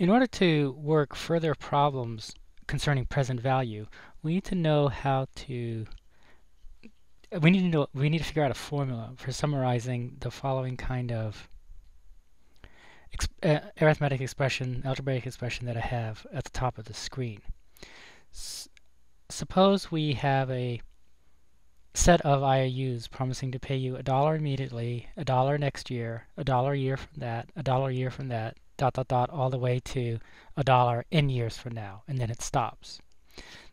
In order to work further problems concerning present value, we need to know how to we need to know we need to figure out a formula for summarizing the following kind of uh, arithmetic expression, algebraic expression that I have at the top of the screen. S suppose we have a set of IOUs promising to pay you a dollar immediately, a dollar next year, a dollar a year from that, a dollar a year from that, dot dot dot all the way to a dollar n years from now, and then it stops.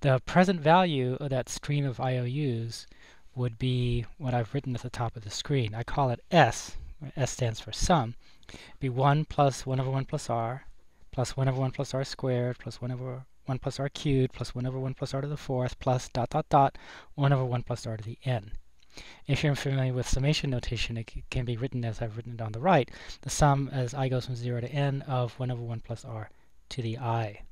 The present value of that stream of IOUs would be what I've written at the top of the screen. I call it S. S stands for sum. It'd be 1 plus 1 over 1 plus r, plus 1 over 1 plus r squared, plus 1 over 1 plus r cubed, plus 1 over 1 plus r to the fourth, plus dot dot dot 1 over 1 plus r to the n. If you're familiar with summation notation, it can be written as I've written it on the right, the sum as i goes from 0 to n of 1 over 1 plus r to the i.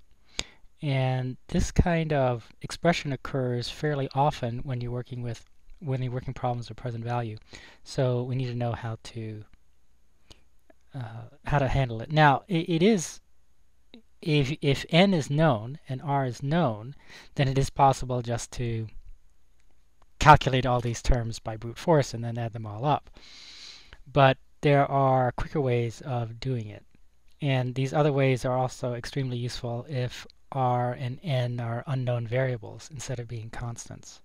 And this kind of expression occurs fairly often when you're working with when you're working problems with present value. So we need to know how to uh, how to handle it. Now it, it is if if n is known and r is known, then it is possible just to calculate all these terms by brute force and then add them all up. But there are quicker ways of doing it. And these other ways are also extremely useful if r and n are unknown variables instead of being constants.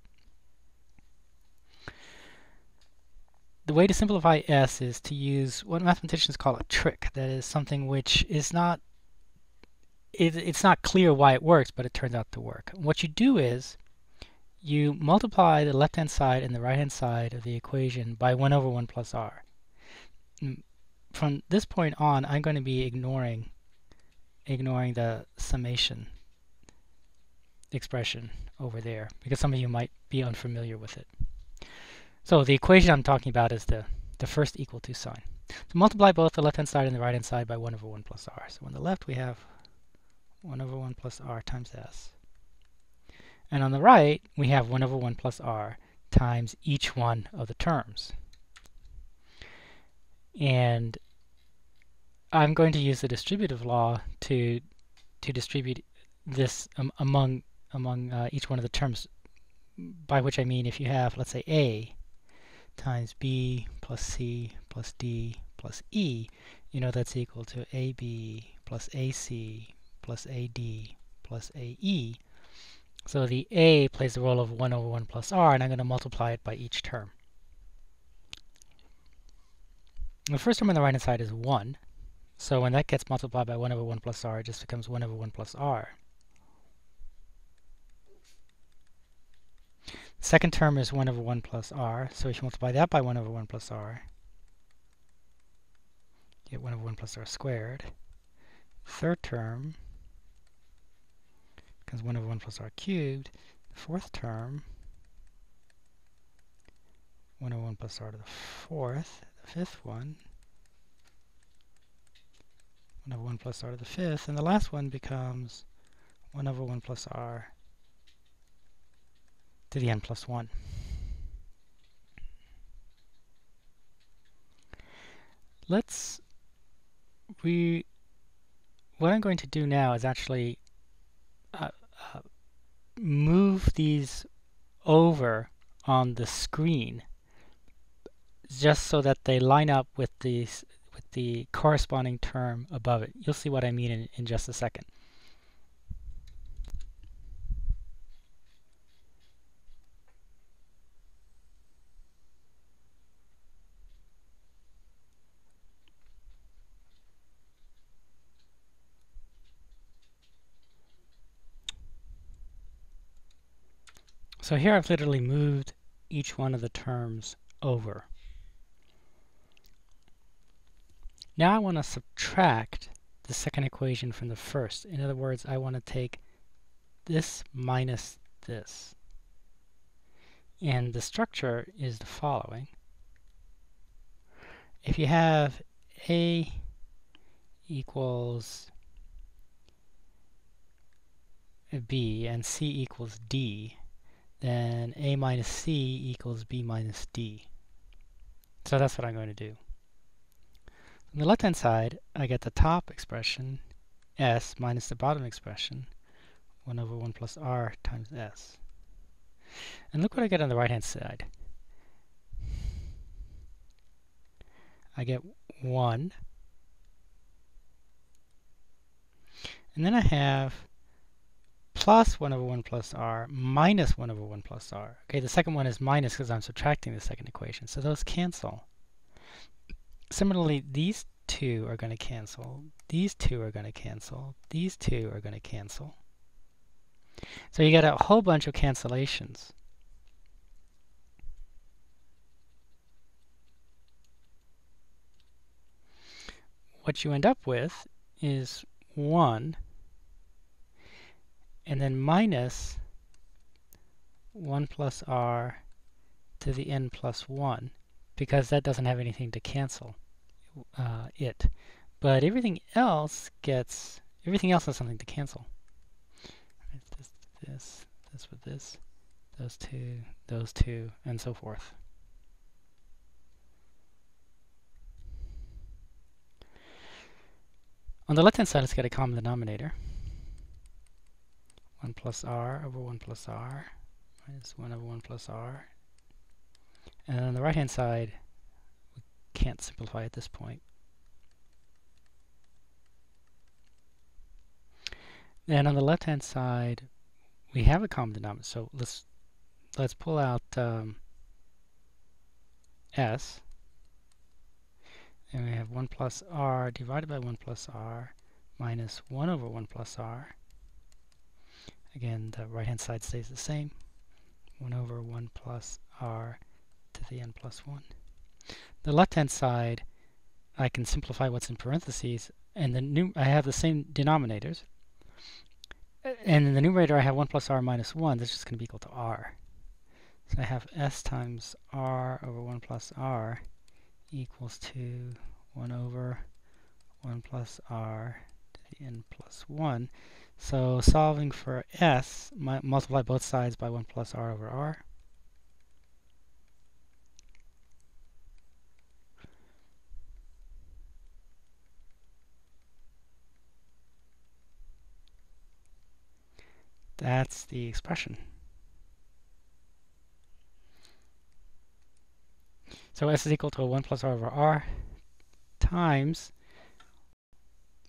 The way to simplify S is to use what mathematicians call a trick. That is something which is not it, it's not clear why it works, but it turns out to work. What you do is you multiply the left-hand side and the right-hand side of the equation by 1 over 1 plus r. Mm, from this point on, I'm going to be ignoring ignoring the summation expression over there because some of you might be unfamiliar with it. So the equation I'm talking about is the, the first equal to sign. So multiply both the left-hand side and the right-hand side by 1 over 1 plus r. So on the left we have 1 over 1 plus r times s. And on the right we have 1 over 1 plus r times each one of the terms. And I'm going to use the distributive law to to distribute this um, among among uh, each one of the terms by which I mean if you have let's say a times b plus c plus d plus e, you know that's equal to ab plus ac plus ad plus ae. So the a plays the role of 1 over 1 plus r, and I'm going to multiply it by each term. The first term on the right-hand side is 1. So when that gets multiplied by 1 over 1 plus r, it just becomes 1 over 1 plus r. The Second term is 1 over 1 plus r, so if you multiply that by 1 over 1 plus r, you get 1 over 1 plus r squared. Third term becomes 1 over 1 plus r cubed. The fourth term, 1 over 1 plus r to the fourth. The fifth one, 1 over 1 plus r to the fifth. And the last one becomes 1 over 1 plus r to the n plus 1. Let's we what I'm going to do now is actually move these over on the screen just so that they line up with these with the corresponding term above it. You'll see what I mean in, in just a second. So here I've literally moved each one of the terms over. Now I want to subtract the second equation from the first. In other words, I want to take this minus this. And the structure is the following. If you have A equals B and C equals D, then a minus c equals b minus d. So that's what I'm going to do. On the left-hand side, I get the top expression s minus the bottom expression, 1 over 1 plus r times s. And look what I get on the right-hand side. I get 1. And then I have plus 1 over 1 plus r minus 1 over 1 plus r. Okay, the second one is minus because I'm subtracting the second equation. So those cancel. Similarly, these two are going to cancel. These two are going to cancel. These two are going to cancel. So you get a whole bunch of cancellations. What you end up with is 1 and then minus 1 plus r to the n plus 1 because that doesn't have anything to cancel uh, it. But everything else gets, everything else has something to cancel. This, this, this with this, those two, those two, and so forth. On the left-hand side, let's get a common denominator. 1 plus r over 1 plus r minus 1 over 1 plus r. And on the right-hand side, we can't simplify at this point. Then on the left-hand side, we have a common denominator. So let's let's pull out um, s. And we have 1 plus r divided by 1 plus r minus 1 over 1 plus r. Again, the right-hand side stays the same. 1 over 1 plus r to the n plus 1. The left-hand side, I can simplify what's in parentheses, and the new I have the same denominators. And in the numerator, I have 1 plus r minus 1. That's just going to be equal to r. So I have s times r over 1 plus r equals to 1 over 1 plus r to the n plus 1. So solving for s, multiply both sides by 1 plus r over r. That's the expression. So s is equal to 1 plus r over r times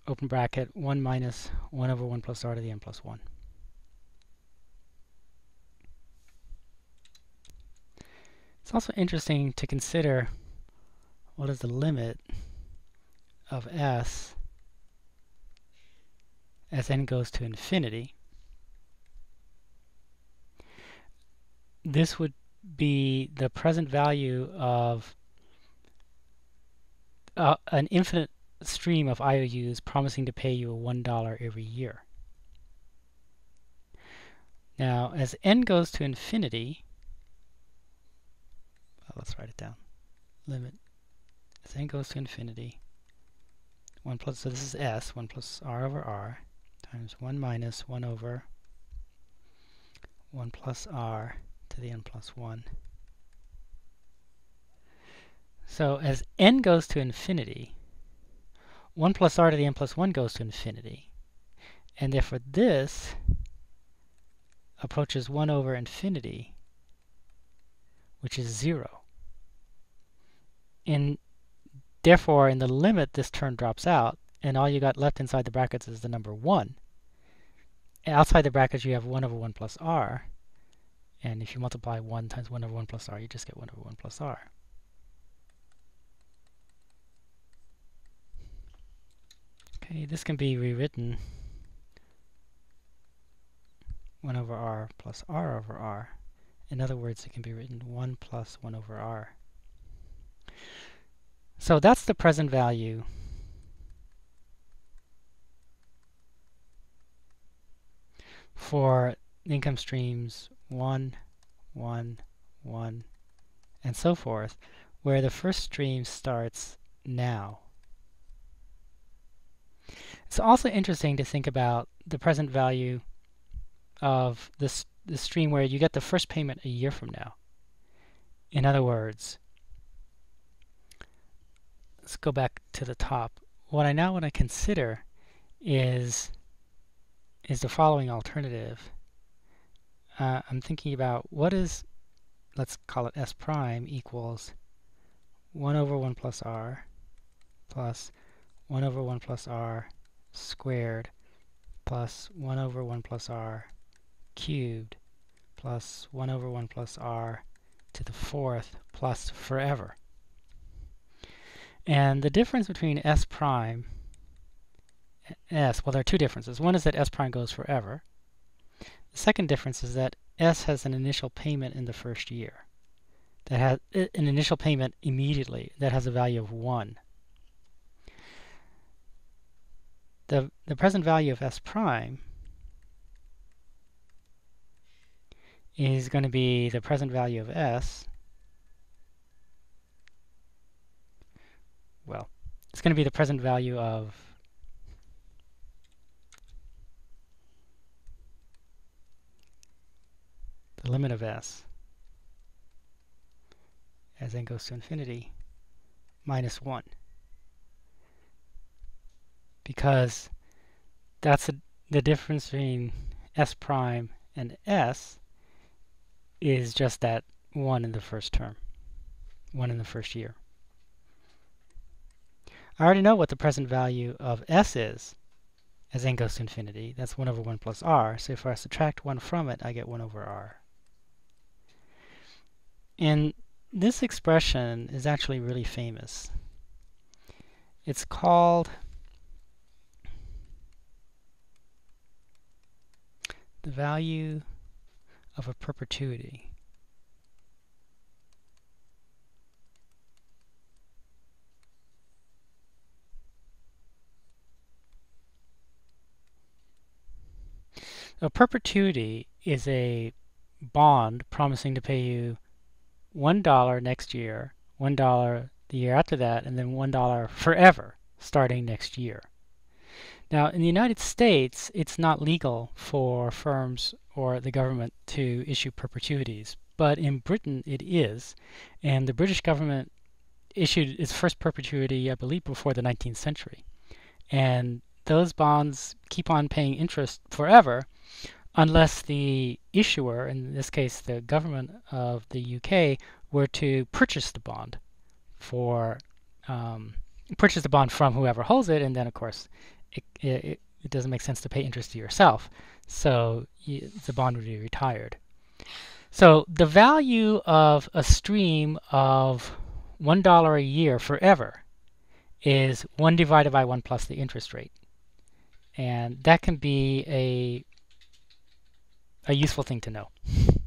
open bracket 1 minus 1 over 1 plus r to the n plus 1. It's also interesting to consider what is the limit of s as n goes to infinity. This would be the present value of uh, an infinite stream of IOUs promising to pay you $1 every year. Now, as n goes to infinity, well, let's write it down. Limit as n goes to infinity, 1 plus, so this is s, 1 plus r over r, times 1 minus 1 over 1 plus r to the n plus 1. So as n goes to infinity, 1 plus r to the n plus 1 goes to infinity. And therefore this approaches 1 over infinity, which is 0. And therefore, in the limit, this term drops out, and all you got left inside the brackets is the number 1. And outside the brackets, you have 1 over 1 plus r. And if you multiply 1 times 1 over 1 plus r, you just get 1 over 1 plus r. Okay, this can be rewritten 1 over r plus r over r. In other words, it can be written 1 plus 1 over r. So that's the present value for income streams 1, 1, 1, and so forth, where the first stream starts now. It's also interesting to think about the present value of this, this stream where you get the first payment a year from now. In other words, let's go back to the top. What I now want to consider is is the following alternative. Uh, I'm thinking about what is, let's call it s prime equals 1 over 1 plus r plus 1 over 1 plus r squared plus 1 over 1 plus r cubed plus 1 over 1 plus r to the fourth plus forever. And the difference between s prime s, well there are two differences. One is that s prime goes forever. The second difference is that s has an initial payment in the first year. That has an initial payment immediately that has a value of 1. The, the present value of s prime is going to be the present value of s. Well, it's going to be the present value of the limit of s as n goes to infinity minus 1 because that's a, the difference between s prime and s is just that 1 in the first term, 1 in the first year. I already know what the present value of s is as n goes to infinity. That's 1 over 1 plus r. So if I subtract 1 from it, I get 1 over r. And this expression is actually really famous. It's called the value of a perpetuity. A perpetuity is a bond promising to pay you $1 next year, $1 the year after that, and then $1 forever starting next year. Now, in the United States, it's not legal for firms or the government to issue perpetuities, but in Britain it is, and the British government issued its first perpetuity, I believe, before the 19th century. And those bonds keep on paying interest forever unless the issuer, in this case the government of the UK, were to purchase the bond for um, purchase the bond from whoever holds it, and then of course it, it, it doesn't make sense to pay interest to yourself. So you, the bond would be retired. So the value of a stream of $1 a year forever is 1 divided by 1 plus the interest rate. And that can be a, a useful thing to know.